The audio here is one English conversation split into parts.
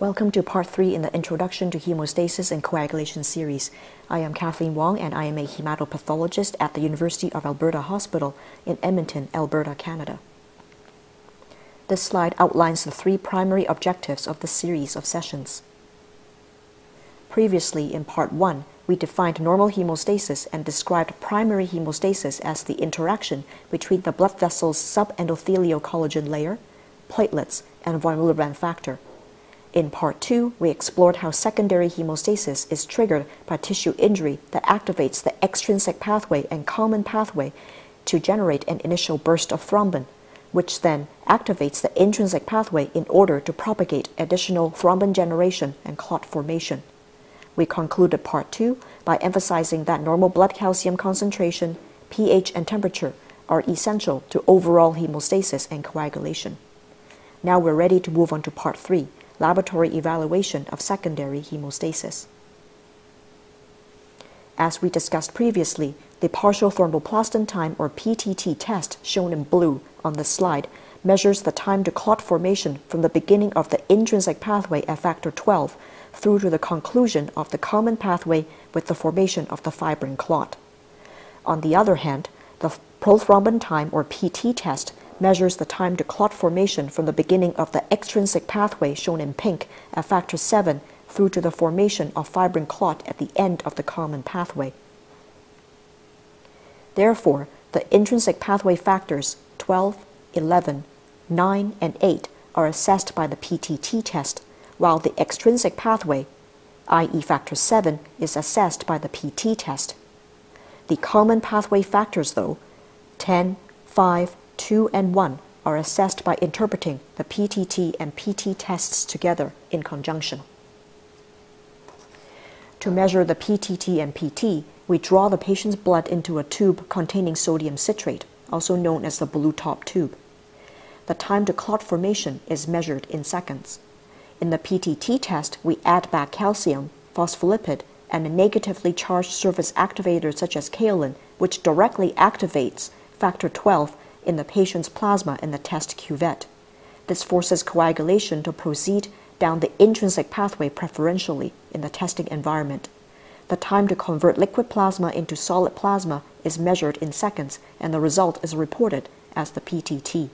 Welcome to part three in the Introduction to Hemostasis and Coagulation series. I am Kathleen Wong and I am a hematopathologist at the University of Alberta Hospital in Edmonton, Alberta, Canada. This slide outlines the three primary objectives of the series of sessions. Previously, in part one, we defined normal hemostasis and described primary hemostasis as the interaction between the blood vessel's subendothelial collagen layer, platelets, and von Willebrand factor in part two, we explored how secondary hemostasis is triggered by tissue injury that activates the extrinsic pathway and common pathway to generate an initial burst of thrombin, which then activates the intrinsic pathway in order to propagate additional thrombin generation and clot formation. We concluded part two by emphasizing that normal blood calcium concentration, pH, and temperature are essential to overall hemostasis and coagulation. Now we're ready to move on to part three laboratory evaluation of secondary hemostasis. As we discussed previously, the partial thromboplastin time or PTT test shown in blue on the slide measures the time to clot formation from the beginning of the intrinsic pathway at factor 12 through to the conclusion of the common pathway with the formation of the fibrin clot. On the other hand, the prothrombin time or PT test measures the time to clot formation from the beginning of the extrinsic pathway shown in pink at factor 7 through to the formation of fibrin clot at the end of the common pathway. Therefore, the intrinsic pathway factors 12, 11, 9, and 8 are assessed by the PTT test, while the extrinsic pathway, i.e. factor 7, is assessed by the PT test. The common pathway factors, though, 10, 5, 2 and 1 are assessed by interpreting the PTT and PT tests together in conjunction. To measure the PTT and PT, we draw the patient's blood into a tube containing sodium citrate, also known as the blue top tube. The time to clot formation is measured in seconds. In the PTT test, we add back calcium, phospholipid, and a negatively charged surface activator such as kaolin, which directly activates factor 12 in the patient's plasma in the test cuvette. This forces coagulation to proceed down the intrinsic pathway preferentially in the testing environment. The time to convert liquid plasma into solid plasma is measured in seconds, and the result is reported as the PTT.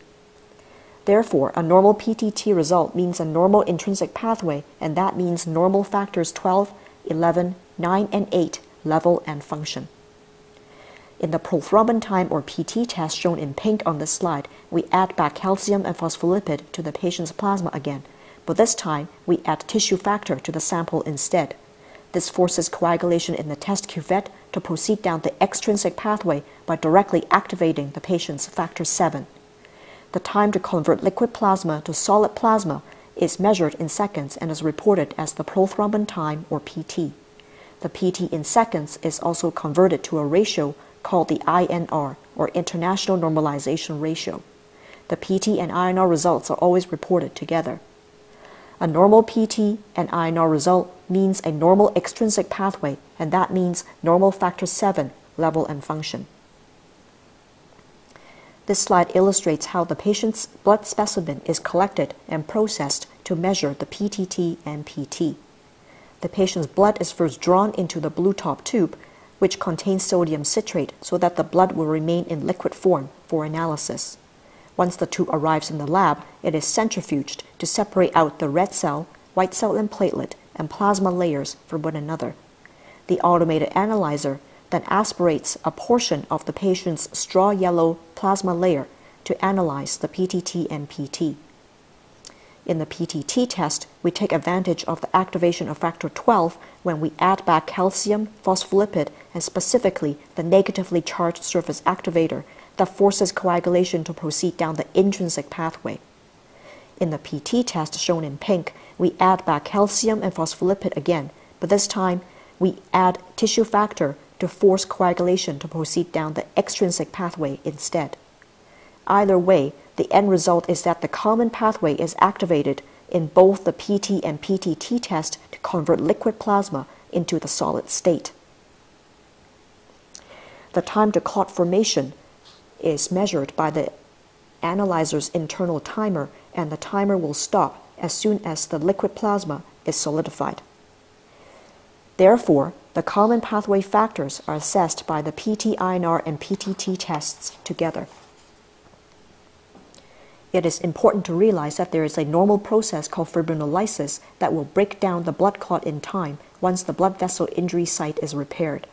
Therefore, a normal PTT result means a normal intrinsic pathway, and that means normal factors 12, 11, 9, and 8 level and function. In the prothrombin time or PT test shown in pink on this slide, we add back calcium and phospholipid to the patient's plasma again, but this time we add tissue factor to the sample instead. This forces coagulation in the test cuvette to proceed down the extrinsic pathway by directly activating the patient's factor 7. The time to convert liquid plasma to solid plasma is measured in seconds and is reported as the prothrombin time or PT. The PT in seconds is also converted to a ratio called the INR, or International Normalization Ratio. The PT and INR results are always reported together. A normal PT and INR result means a normal extrinsic pathway, and that means normal factor 7 level and function. This slide illustrates how the patient's blood specimen is collected and processed to measure the PTT and PT. The patient's blood is first drawn into the blue top tube which contains sodium citrate so that the blood will remain in liquid form for analysis. Once the tube arrives in the lab, it is centrifuged to separate out the red cell, white cell and platelet, and plasma layers from one another. The automated analyzer then aspirates a portion of the patient's straw yellow plasma layer to analyze the PTT and PT. In the PTT test, we take advantage of the activation of factor 12 when we add back calcium, phospholipid, and specifically the negatively charged surface activator that forces coagulation to proceed down the intrinsic pathway. In the PT test shown in pink, we add back calcium and phospholipid again, but this time we add tissue factor to force coagulation to proceed down the extrinsic pathway instead. Either way, the end result is that the common pathway is activated in both the PT and PTT test to convert liquid plasma into the solid state. The time to clot formation is measured by the analyzer's internal timer, and the timer will stop as soon as the liquid plasma is solidified. Therefore, the common pathway factors are assessed by the PT-INR and PTT tests together. It is important to realize that there is a normal process called fibrinolysis that will break down the blood clot in time once the blood vessel injury site is repaired.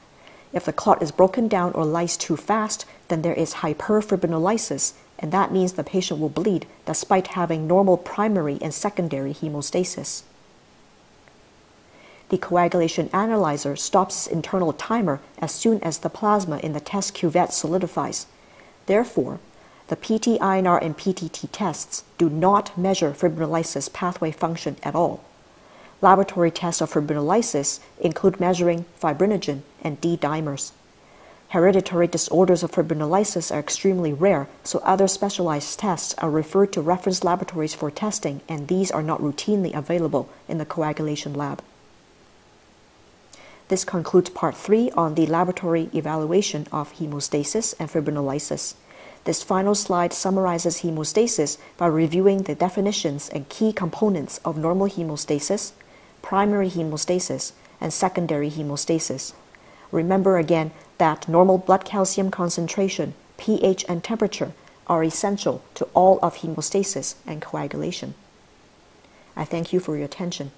If the clot is broken down or lysed too fast, then there is hyperfibrinolysis, and that means the patient will bleed despite having normal primary and secondary hemostasis. The coagulation analyzer stops its internal timer as soon as the plasma in the test cuvette solidifies. Therefore, the PT-INR and PTT tests do not measure fibrinolysis pathway function at all. Laboratory tests of fibrinolysis include measuring fibrinogen and D-dimers. Hereditary disorders of fibrinolysis are extremely rare, so other specialized tests are referred to reference laboratories for testing, and these are not routinely available in the coagulation lab. This concludes part 3 on the laboratory evaluation of hemostasis and fibrinolysis. This final slide summarizes hemostasis by reviewing the definitions and key components of normal hemostasis, primary hemostasis, and secondary hemostasis. Remember again that normal blood calcium concentration, pH, and temperature are essential to all of hemostasis and coagulation. I thank you for your attention.